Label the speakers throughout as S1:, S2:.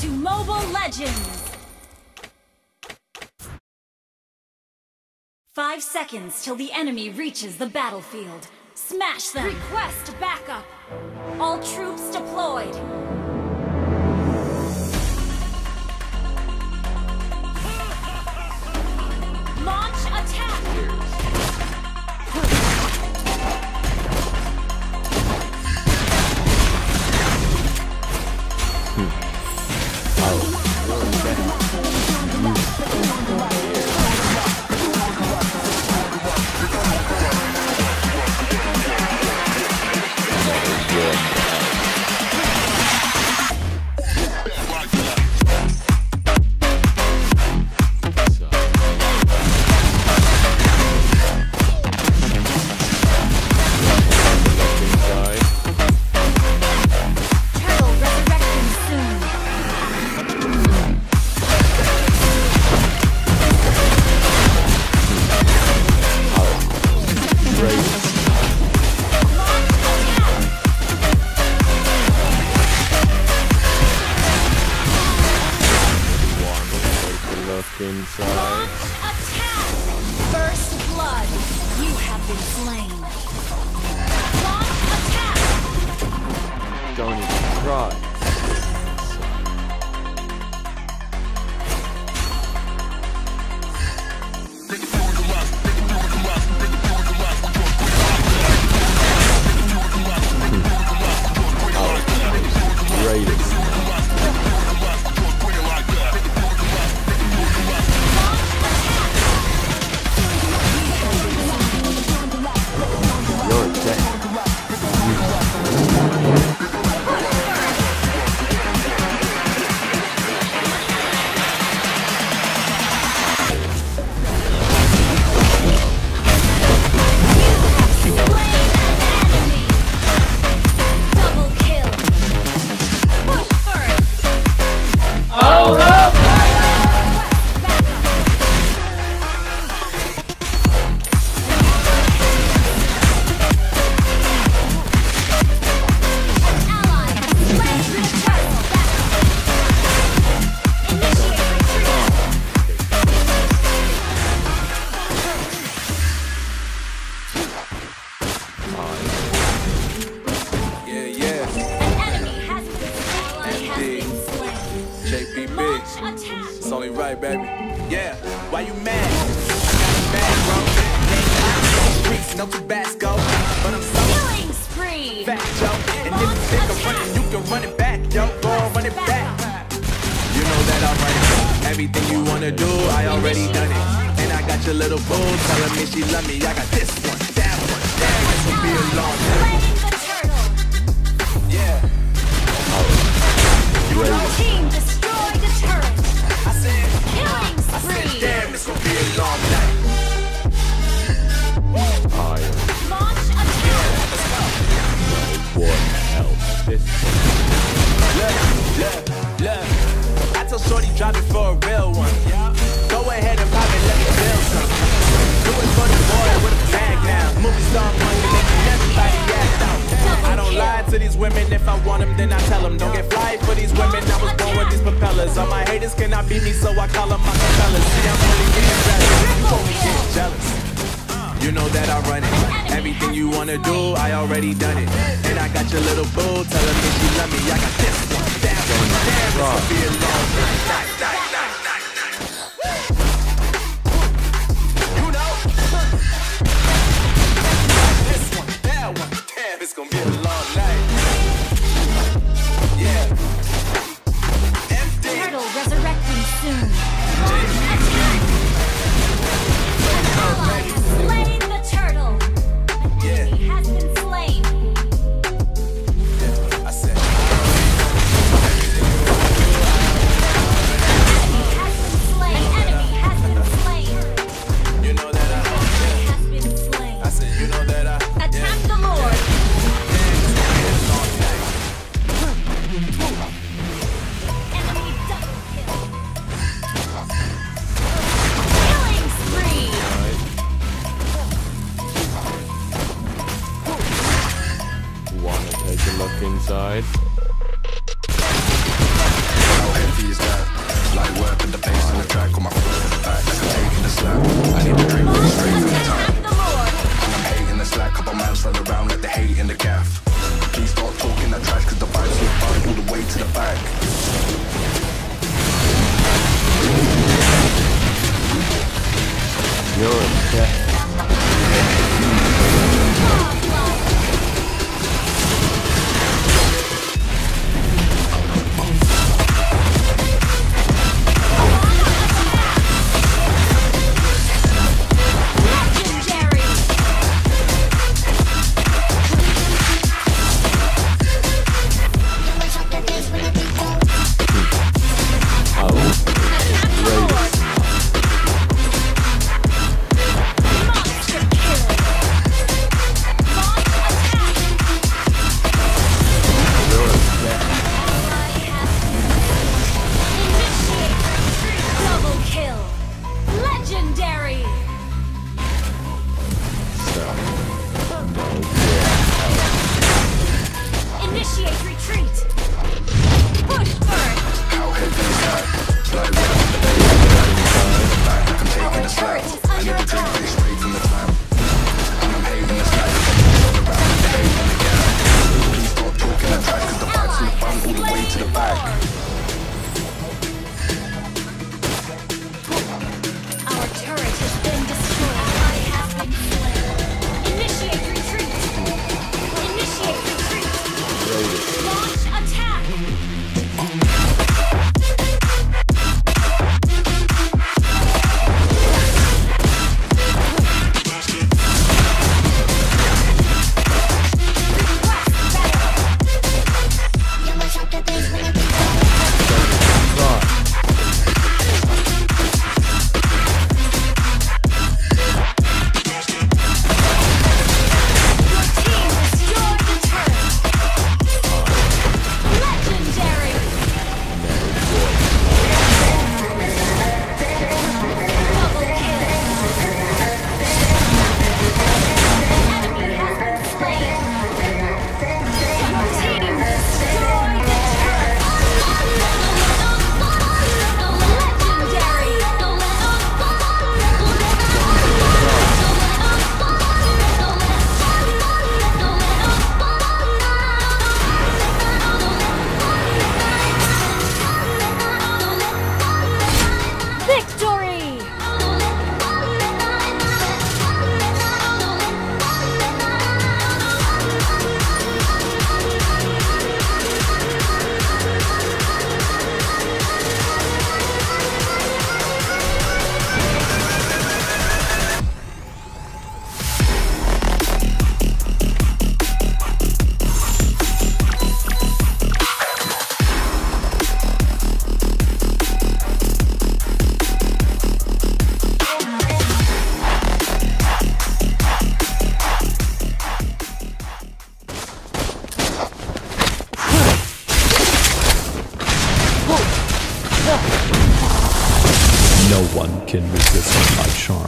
S1: to Mobile Legends! Five seconds till the enemy reaches the battlefield. Smash them! Request backup! All troops deployed! Launch attack!
S2: It's right, baby. Yeah. Why you mad? I got you bro. Streets, no Tabasco. But I'm so
S1: Killing spree!
S2: fat, yo. And if you think I'm running, you can run it back, yo. Go on, run it back. You know that I'm running. Everything you wanna do, I already done it. And I got your little boo telling me she love me. I got this one, that one, that. one. This will be a long time.
S1: The!
S2: Yeah.
S1: Your team destroyed a turret!
S2: I said, gonna be a long night. To these women. If I want them, then I tell them. Don't get fly for these women. I was born with these propellers. All my haters cannot beat me, so I call them my propellers. See, I'm only getting better. You only get jealous. You know that I run it. Everything you wanna do, I already done it. And I got your little boo, tell her that she love me. I got this one, that one, damn, it's
S1: You're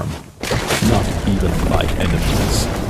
S3: Charm, not even my enemies.